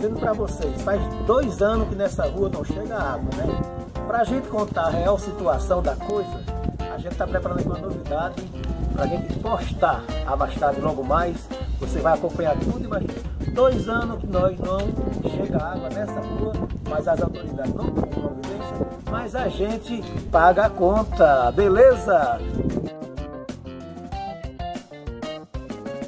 dizendo para vocês, faz dois anos que nessa rua não chega água, né? Para a gente contar a real situação da coisa, a gente está preparando uma novidade para a gente postar a bastante logo mais. Você vai acompanhar tudo, mas dois anos que nós não chega água nessa rua, mas as autoridades não tomam providência, mas a gente paga a conta, beleza?